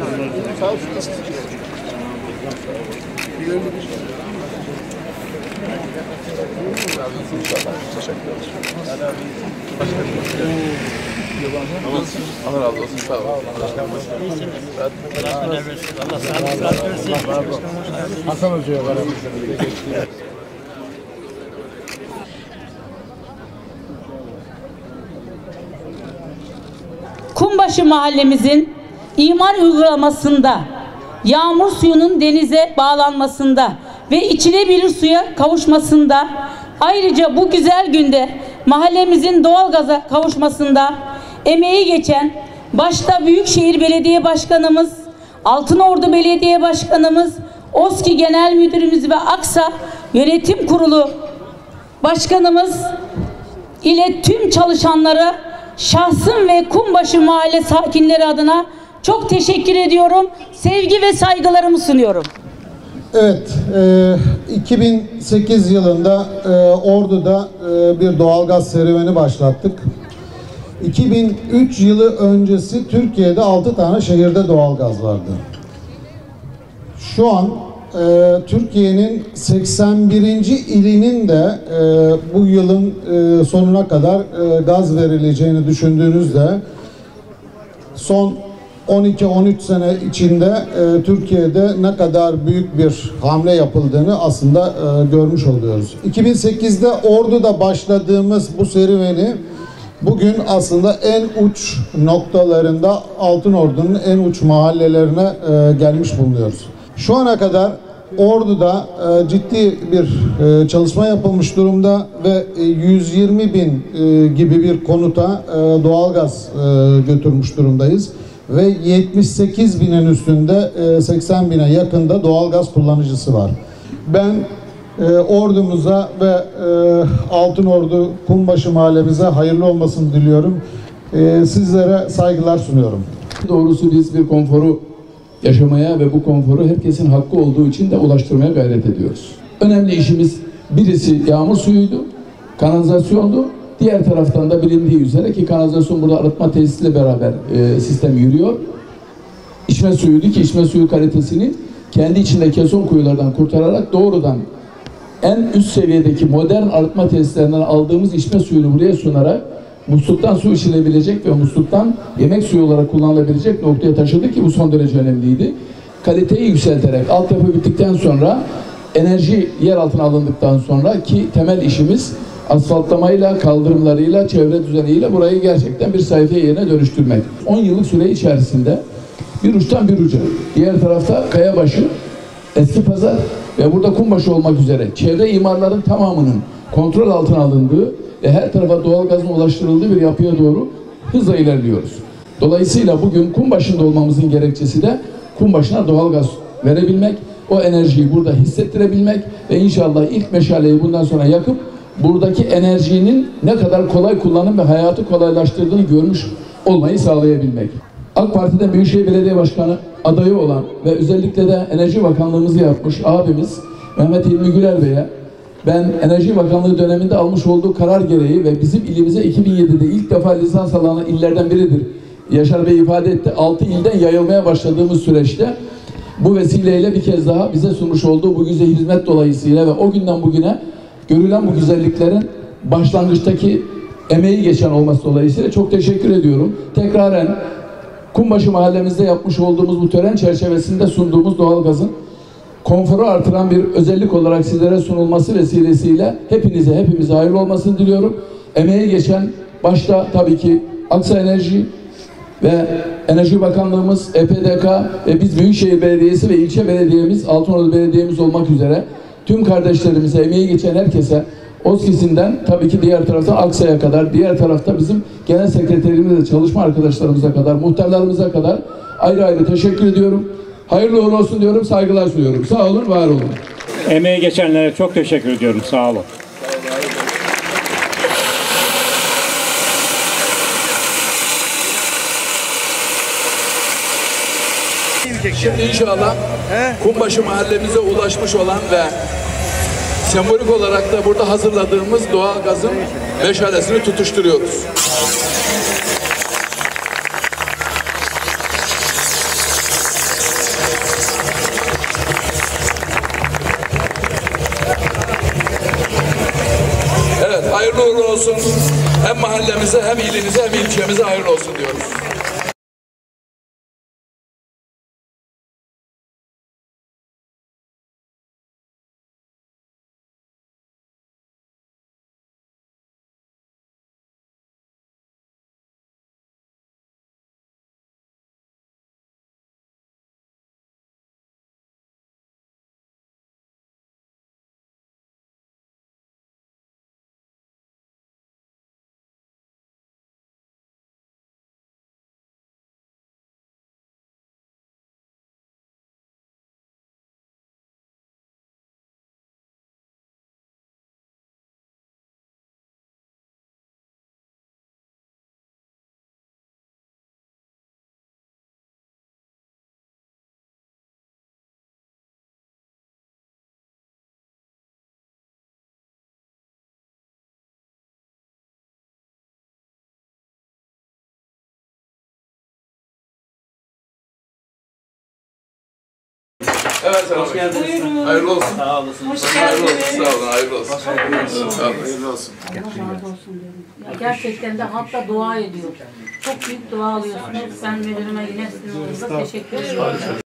Sağ olsun. Allah razı olsun. Sağ olun. Hasan Hoca'ya. Kumbaşı mahallemizin imar uygulamasında, yağmur suyunun denize bağlanmasında ve içilebilir suya kavuşmasında, ayrıca bu güzel günde mahallemizin doğalgaza kavuşmasında emeği geçen başta Büyükşehir Belediye Başkanımız, Altınordu Belediye Başkanımız, OSKİ Genel Müdürümüz ve Aksa Yönetim Kurulu Başkanımız ile tüm çalışanlara şahsım ve Kumbaşı mahalle sakinleri adına çok teşekkür ediyorum. Sevgi ve saygılarımı sunuyorum. Evet, e, 2008 yılında e, Ordu'da e, bir doğalgaz serüveni başlattık. 2003 yılı öncesi Türkiye'de 6 tane şehirde doğalgaz vardı. Şu an e, Türkiye'nin 81. ilinin de e, bu yılın e, sonuna kadar e, gaz verileceğini düşündüğünüzde son 12-13 sene içinde e, Türkiye'de ne kadar büyük bir hamle yapıldığını aslında e, görmüş oluyoruz. 2008'de Ordu'da başladığımız bu serüveni bugün aslında en uç noktalarında Altınordu'nun en uç mahallelerine e, gelmiş bulunuyoruz. Şu ana kadar Ordu'da e, ciddi bir e, çalışma yapılmış durumda ve e, 120 bin e, gibi bir konuta e, doğalgaz e, götürmüş durumdayız ve 78 binin üstünde e, 80 bine yakında doğalgaz kullanıcısı var. Ben e, ordumuza ve e, Altınordu Kumbaşı mahallemize hayırlı olmasını diliyorum. E, sizlere saygılar sunuyorum. Doğrusu biz bir konforu yaşamaya ve bu konforu herkesin hakkı olduğu için de ulaştırmaya gayret ediyoruz. Önemli işimiz birisi yağmur suyuydu, kanalizasyondu. Diğer taraftan da bilindiği üzere ki kanalizasyon burada arıtma tesisiyle beraber e, sistem yürüyor. İçme suyuydu ki içme suyu kalitesini kendi içinde keson kuyulardan kurtararak doğrudan en üst seviyedeki modern arıtma tesislerinden aldığımız içme suyunu buraya sunarak musluktan su içilebilecek ve musluktan yemek suyu olarak kullanılabilecek noktaya taşıdı ki bu son derece önemliydi. Kaliteyi yükselterek altyapı bittikten sonra enerji yer altına alındıktan sonra ki temel işimiz asfaltlamayla, kaldırımlarıyla, çevre düzeniyle burayı gerçekten bir sayfiye yerine dönüştürmek. 10 yıllık süre içerisinde bir uçtan bir uca. Diğer tarafta Kayabaşı, Eski Pazar ve burada Kumbaşı olmak üzere çevre imarların tamamının kontrol altına alındığı ve her tarafa doğalgazın ulaştırıldığı bir yapıya doğru hızla ilerliyoruz. Dolayısıyla bugün kum başında olmamızın gerekçesi de kum başına doğalgaz verebilmek, o enerjiyi burada hissettirebilmek ve inşallah ilk meşaleyi bundan sonra yakıp buradaki enerjinin ne kadar kolay kullanım ve hayatı kolaylaştırdığını görmüş olmayı sağlayabilmek. AK Parti'den Büyükşehir Belediye Başkanı adayı olan ve özellikle de Enerji Bakanlığımızı yapmış abimiz Mehmet İlmi Güler Bey'e ben Enerji Bakanlığı döneminde almış olduğu karar gereği ve bizim ilimize 2007'de ilk defa lisans alan illerden biridir. Yaşar Bey ifade etti. 6 ilden yayılmaya başladığımız süreçte bu vesileyle bir kez daha bize sunmuş olduğu bu güzel hizmet dolayısıyla ve o günden bugüne görülen bu güzelliklerin başlangıçtaki emeği geçen olması dolayısıyla çok teşekkür ediyorum. Tekraren Kumbaşı mahallemizde yapmış olduğumuz bu tören çerçevesinde sunduğumuz doğalgazın konforu artıran bir özellik olarak sizlere sunulması vesilesiyle hepinize hepimize hayırlı olmasını diliyorum. Emeği geçen başta tabii ki Aksa Enerji ve Enerji Bakanlığımız, EPDK ve biz Büyükşehir Belediyesi ve ilçe belediyemiz, Altınordu Belediyemiz olmak üzere tüm kardeşlerimize, emeği geçen herkese OSKİS'inden tabii ki diğer taraftan Aksa'ya kadar, diğer tarafta bizim genel sekreterimize, çalışma arkadaşlarımıza kadar, muhtarlarımıza kadar ayrı ayrı teşekkür ediyorum. Hayırlı uğurlu olsun diyorum, saygılar sunuyorum. Sağ olun, var olun. Emeği geçenlere çok teşekkür ediyorum. Sağ olun. Şimdi inşallah He? Kumbaşı mahallemize ulaşmış olan ve sembolik olarak da burada hazırladığımız doğal gazın meşalesini tutuşturuyoruz. Evet, hayırlı uğurlu olsun. Hem mahallemize hem ilimize hem ilçemize hayırlı olsun diyoruz. Evet, Hoş geldiniz. Hayırlı olsun. Sağ olasın. Hayırlı olsun. Sağ olun. Hayırlı olsun. Sağ olun. Hayırlı olsun. Ya gerçekten de hatta dua ediyor. Çok büyük dua alıyorsunuz. Ben müdürüme yine sizin teşekkür ediyorum.